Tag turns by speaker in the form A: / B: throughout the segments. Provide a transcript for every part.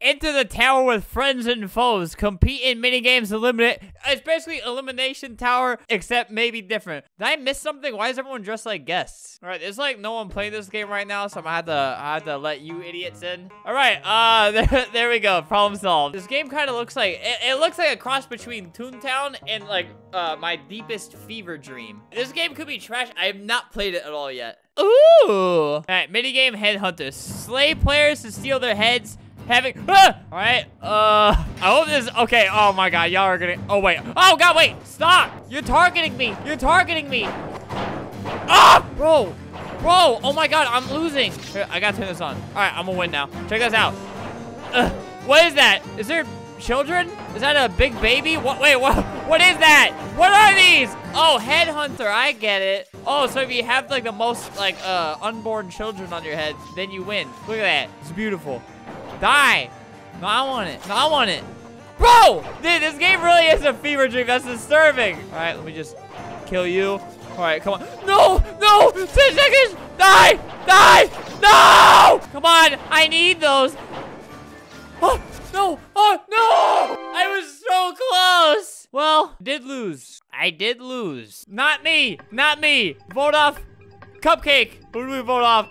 A: Enter the tower with friends and foes. Compete in minigames. Eliminate. It's basically elimination tower, except maybe different. Did I miss something? Why is everyone dressed like guests? All right, there's like no one playing this game right now, so I'm gonna have to, I have to let you idiots in. All right, uh, there, there we go. Problem solved. This game kind of looks like it, it looks like a cross between Toontown and like uh my deepest fever dream. This game could be trash. I have not played it at all yet. Ooh. All right, minigame headhunters. Slay players to steal their heads having ah! all right uh i hope this okay oh my god y'all are gonna oh wait oh god wait stop! You're targeting me you're targeting me! Ah! Bro bro oh my god i'm losing. I gotta turn this on. All right i'm gonna win now. Check this out. Uh, what is that? Is there children? Is that a big baby? What wait what what is that? What are these? Oh headhunter i get it. Oh so if you have like the most like uh unborn children on your head then you win. Look at that. It's beautiful Die! No, I want it. No, I want it. Bro! Dude, this game really is a fever dream. That's disturbing. All right, let me just kill you. All right, come on. No! No! 10 seconds! Die! Die! No! Come on! I need those. Oh, no! Oh, no! I was so close! Well, did lose. I did lose. Not me! Not me! Vote off Cupcake! Who do we vote off?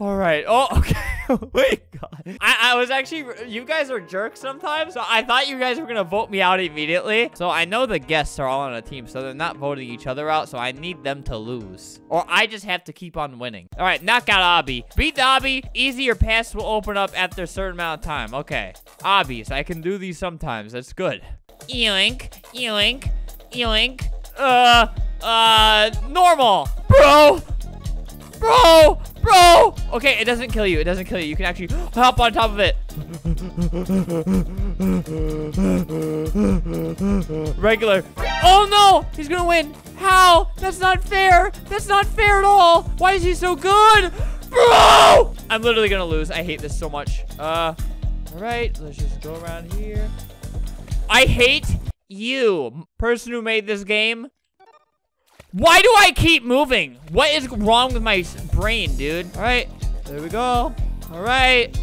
A: All right. Oh, okay. Wait, God. I, I was actually, you guys are jerks sometimes, so I thought you guys were going to vote me out immediately. So I know the guests are all on a team, so they're not voting each other out, so I need them to lose. Or I just have to keep on winning. All right, knock out Obby. Beat the Obby. Easier paths will open up after a certain amount of time. Okay. Obbies. I can do these sometimes. That's good. Yoink, yoink, yoink. Uh, uh, normal. Bro, bro, Bro! Okay, it doesn't kill you. It doesn't kill you. You can actually hop on top of it. Regular. Oh no! He's gonna win. How? That's not fair. That's not fair at all. Why is he so good? Bro! I'm literally gonna lose. I hate this so much. Uh, all right. Let's just go around here. I hate you, person who made this game. Why do I keep moving? What is wrong with my brain, dude? All right, there we go. All right.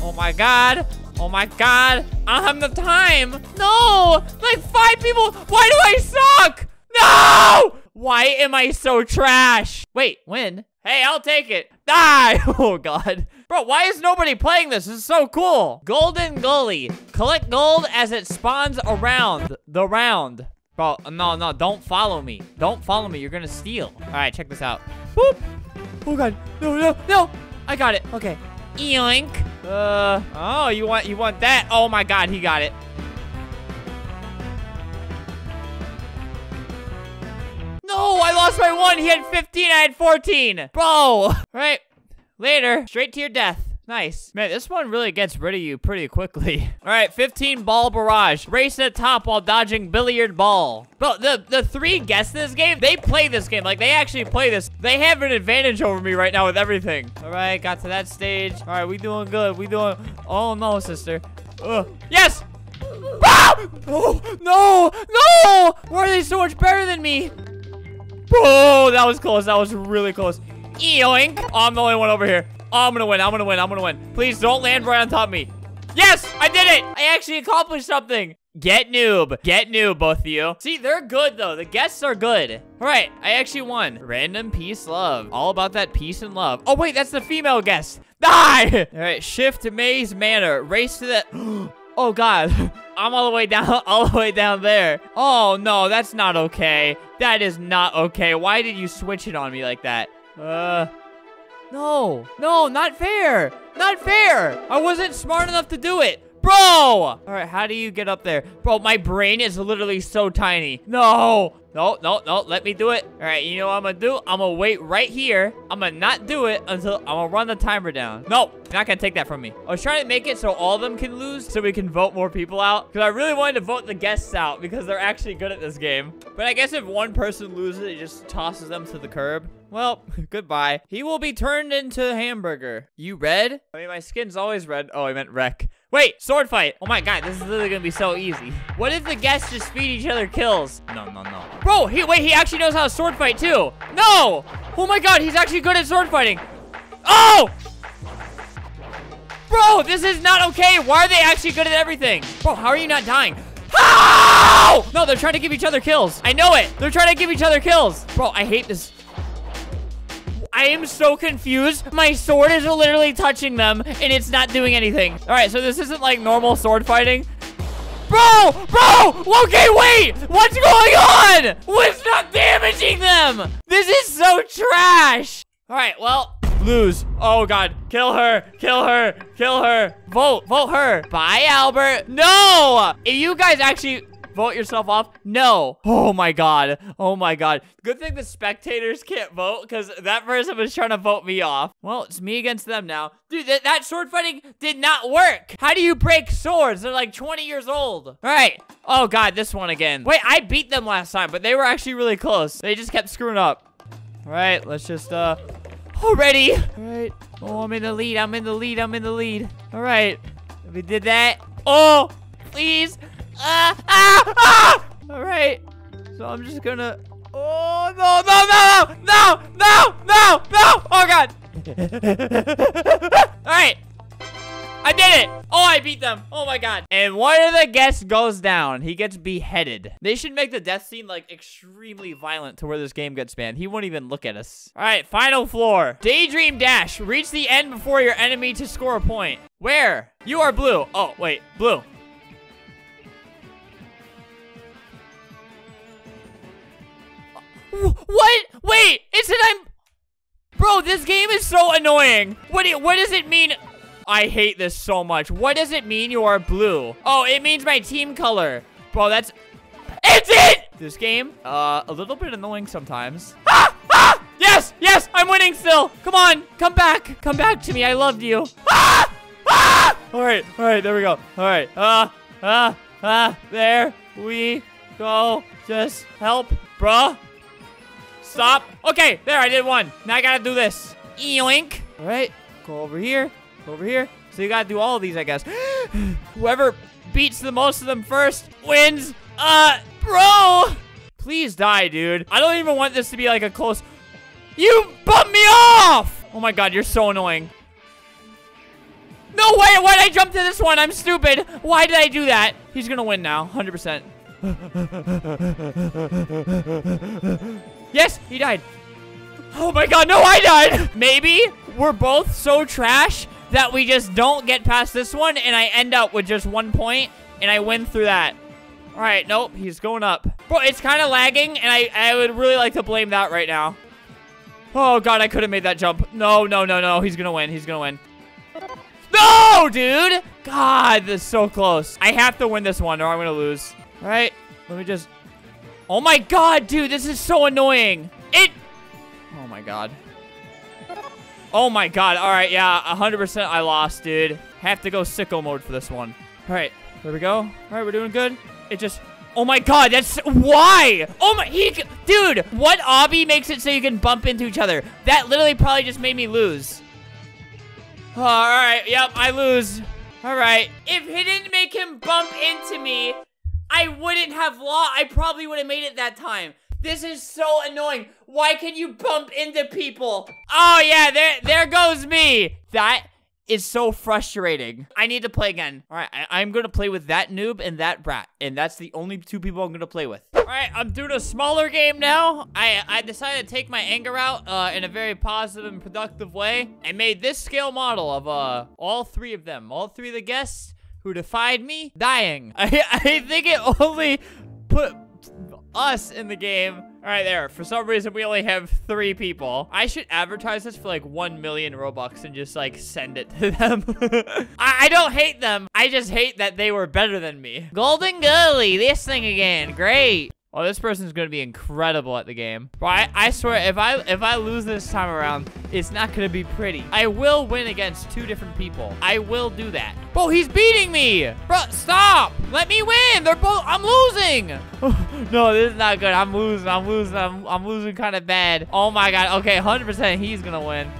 A: Oh my God. Oh my God. I don't have the time. No, like five people. Why do I suck? No! Why am I so trash? Wait, win? Hey, I'll take it. Die! Oh, God. Bro, why is nobody playing this? This is so cool. Golden Gully. Collect gold as it spawns around the round. Bro, no, no, don't follow me. Don't follow me. You're gonna steal. All right, check this out. Boop. Oh, God. No, no, no. I got it. Okay. Yoink. Uh, oh, you want, you want that? Oh, my God, he got it. No, I lost my one. He had 15, I had 14. Bro. All right, later. Straight to your death. Nice. Man, this one really gets rid of you pretty quickly. All right, 15 ball barrage. Race at top while dodging billiard ball. Bro, the, the three guests in this game, they play this game. Like, they actually play this. They have an advantage over me right now with everything. All right, got to that stage. All right, we doing good. We doing... Oh, no, sister. Ugh. Yes! Ah! Oh, no! No! Why are they so much better than me? Oh, that was close. That was really close. Eoink. Oh, I'm the only one over here. Oh, I'm gonna win. I'm gonna win. I'm gonna win. Please don't land right on top of me. Yes, I did it. I actually accomplished something. Get noob. Get noob, both of you. See, they're good, though. The guests are good. All right, I actually won. Random peace love. All about that peace and love. Oh, wait, that's the female guest. Die! All right, shift maze manor. Race to the... Oh, God. I'm all the way down, all the way down there. Oh, no, that's not okay. That is not okay. Why did you switch it on me like that? Uh... No, no, not fair. Not fair. I wasn't smart enough to do it. Bro! All right, how do you get up there? Bro, my brain is literally so tiny. No! No, no, no, let me do it. All right, you know what I'm gonna do? I'm gonna wait right here. I'm gonna not do it until I'm gonna run the timer down. No, you're not gonna take that from me. I was trying to make it so all of them can lose so we can vote more people out. Because I really wanted to vote the guests out because they're actually good at this game. But I guess if one person loses, it just tosses them to the curb. Well, goodbye. He will be turned into a hamburger. You red? I mean, my skin's always red. Oh, I meant wreck. Wait, sword fight. Oh my god, this is literally gonna be so easy. What if the guests just feed each other kills? No, no, no. Bro, he wait, he actually knows how to sword fight too. No! Oh my god, he's actually good at sword fighting. Oh! Bro, this is not okay. Why are they actually good at everything? Bro, how are you not dying? How? No, they're trying to give each other kills. I know it. They're trying to give each other kills. Bro, I hate this. I am so confused. My sword is literally touching them, and it's not doing anything. All right, so this isn't like normal sword fighting. Bro, bro, okay, wait, what's going on? What's not damaging them? This is so trash. All right, well, lose. Oh God, kill her, kill her, kill her. Vote, vote her. Bye, Albert. No, if you guys actually vote yourself off? No. Oh my god. Oh my god. Good thing the spectators can't vote because that person was trying to vote me off. Well, it's me against them now. Dude, th that sword fighting did not work. How do you break swords? They're like 20 years old. All right. Oh god, this one again. Wait, I beat them last time, but they were actually really close. They just kept screwing up. All right, let's just, uh, already. All right. Oh, I'm in the lead. I'm in the lead. I'm in the lead. All right. We did that. Oh, please. Ah, ah, ah! All right. So I'm just gonna. Oh no no no no no no no! Oh god! All right. I did it! Oh, I beat them. Oh my god. And one of the guests goes down. He gets beheaded. They should make the death scene like extremely violent to where this game gets banned. He won't even look at us. All right, final floor. Daydream dash. Reach the end before your enemy to score a point. Where? You are blue. Oh, wait. Blue. What? Wait, it's that I'm... Bro, this game is so annoying. What, do what does it mean? I hate this so much. What does it mean you are blue? Oh, it means my team color. Bro, that's... It's it! This game, uh, a little bit annoying sometimes. Ah! Ah! Yes! Yes! I'm winning still! Come on! Come back! Come back to me! I loved you! Ah! Ah! Alright, alright, there we go. Alright, ah, uh, ah, uh, ah, uh, there we go. Just help, bruh. Stop. Okay, there, I did one. Now I gotta do this. Yoink. All right, go over here, go over here. So you gotta do all of these, I guess. Whoever beats the most of them first wins. Uh, bro. Please die, dude. I don't even want this to be like a close... You bumped me off! Oh my god, you're so annoying. No way! Why'd I jump to this one? I'm stupid. Why did I do that? He's gonna win now, 100%. Yes, he died. Oh my god, no, I died! Maybe we're both so trash that we just don't get past this one and I end up with just one point and I win through that. All right, nope, he's going up. Bro, it's kind of lagging and I, I would really like to blame that right now. Oh god, I could have made that jump. No, no, no, no, he's gonna win, he's gonna win. No, dude! God, this is so close. I have to win this one or I'm gonna lose. All right, let me just Oh my god, dude, this is so annoying. It... Oh my god. Oh my god. All right, yeah, 100% I lost, dude. Have to go sicko mode for this one. All right, there we go. All right, we're doing good. It just... Oh my god, that's... Why? Oh my... He... Dude, what obby makes it so you can bump into each other? That literally probably just made me lose. Oh, all right, yep, I lose. All right. If he didn't make him bump into me, I wouldn't have lost. I probably would have made it that time. This is so annoying. Why can you bump into people? Oh, yeah, there, there goes me. That is so frustrating. I need to play again. All right, I, am going to play with that noob and that brat. And that's the only two people I'm going to play with. All right, I'm doing a smaller game now. I, I decided to take my anger out uh, in a very positive and productive way. I made this scale model of uh, all three of them. All three of the guests who defied me dying. I, I think it only put us in the game. All right, there. For some reason, we only have three people. I should advertise this for like 1 million Robux and just like send it to them. I, I, don't hate them. I just hate that they were better than me. Golden Gully, this thing again. Great. Oh, this person's gonna be incredible at the game. Bro, I, I swear, if I if I lose this time around, it's not gonna be pretty. I will win against two different people. I will do that. Bro, he's beating me! Bro, stop! Let me win! They're both- I'm losing! no, this is not good. I'm losing. I'm losing. I'm, I'm losing kind of bad. Oh my god. Okay, 100% he's gonna win.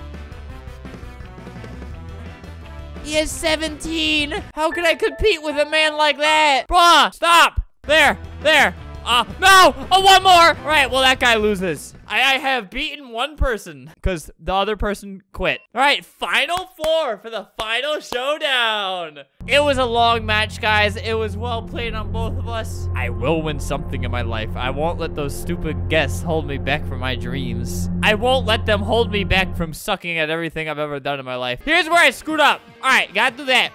A: He has 17! How can I compete with a man like that? Bruh, stop! There, there. Uh, no! Oh, one more! All right, well, that guy loses. I, I have beaten one person because the other person quit. All right, final four for the final showdown. It was a long match, guys. It was well played on both of us. I will win something in my life. I won't let those stupid guests hold me back from my dreams. I won't let them hold me back from sucking at everything I've ever done in my life. Here's where I screwed up. All right, gotta do that.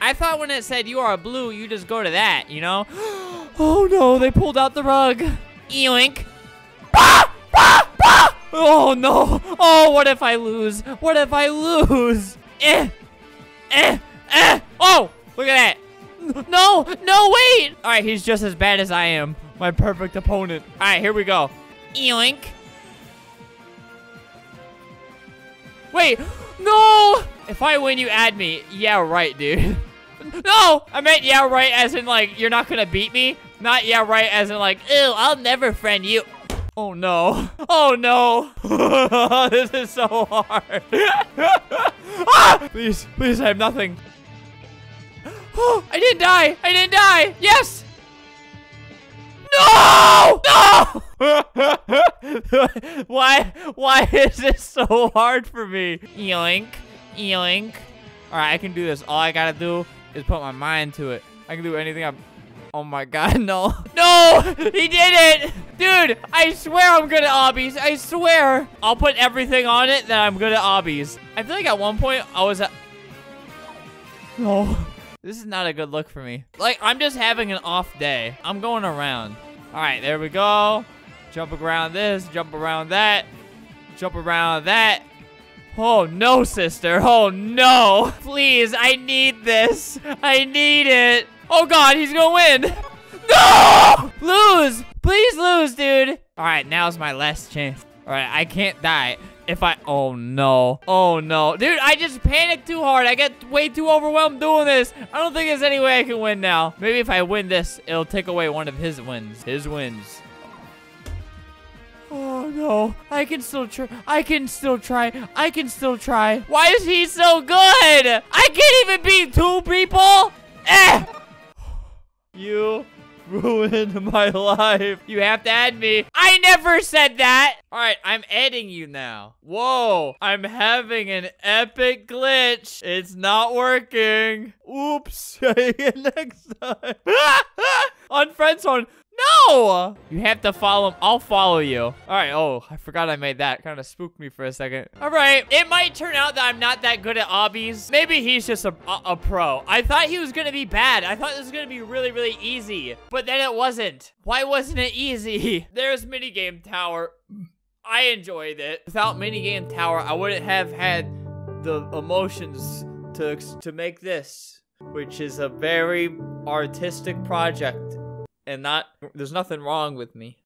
A: I thought when it said you are blue, you just go to that, you know? oh no, they pulled out the rug. Yoink. Ah! Ah! Ah! Oh no. Oh, what if I lose? What if I lose? Eh. Eh. Eh. Oh, look at that. No, no, wait. All right, he's just as bad as I am. My perfect opponent. All right, here we go. Yoink. Wait, no. If I win, you add me. Yeah, right, dude. No! I meant yeah right as in like you're not gonna beat me. Not yeah right as in like, ew, I'll never friend you. Oh no. Oh no. this is so hard. ah! Please, please, I have nothing. I didn't die. I didn't die. Yes. No! No! why? Why is this so hard for me? Yoink. Yoink. All right, I can do this. All I gotta do is put my mind to it. I can do anything I'm... Oh my god, no. No! He did it! Dude, I swear I'm good at obbies. I swear. I'll put everything on it that I'm good at obbies. I feel like at one point I was at... No. This is not a good look for me. Like, I'm just having an off day. I'm going around. All right, there we go. Jump around this, jump around that, jump around that. Oh, no, sister. Oh, no. Please, I need this. I need it. Oh, God, he's to win. No! Lose. Please lose, dude. All right, now's my last chance. All right, I can't die. If I... Oh, no. Oh, no. Dude, I just panicked too hard. I get way too overwhelmed doing this. I don't think there's any way I can win now. Maybe if I win this, it'll take away one of his wins. His wins. Oh no, I can still try. I can still try. I can still try. Why is he so good? I can't even beat two people. Eh! Ruined my life. You have to add me. I never said that. All right, I'm adding you now. Whoa, I'm having an epic glitch. It's not working. Oops. Next time. On friend zone. You have to follow him. I'll follow you. All right. Oh, I forgot I made that. Kind of spooked me for a second. All right. It might turn out that I'm not that good at obbies. Maybe he's just a, a, a pro. I thought he was going to be bad. I thought this was going to be really, really easy. But then it wasn't. Why wasn't it easy? There's minigame tower. I enjoyed it. Without minigame tower, I wouldn't have had the emotions to, to make this, which is a very artistic project and not there's nothing wrong with me.